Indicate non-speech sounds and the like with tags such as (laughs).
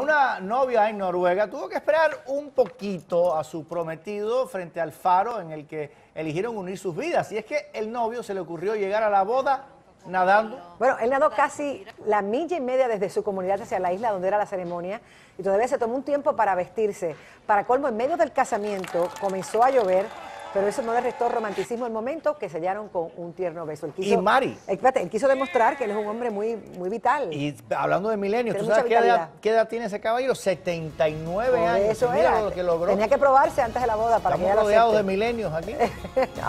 Una novia en Noruega tuvo que esperar un poquito a su prometido frente al faro en el que eligieron unir sus vidas. Y es que el novio se le ocurrió llegar a la boda nadando. Bueno, él nadó casi la milla y media desde su comunidad hacia la isla donde era la ceremonia y todavía se tomó un tiempo para vestirse. Para colmo, en medio del casamiento comenzó a llover pero eso no le restó romanticismo al momento que sellaron con un tierno beso. y Mari. Espérate, él quiso demostrar que él es un hombre muy, muy vital. Y hablando de milenios, ¿tú sabes qué edad, tiene ese caballero? 79 años. Eso era. lo que logró. Tenía que probarse antes de la boda para Estamos que rodeados de milenios aquí. (laughs)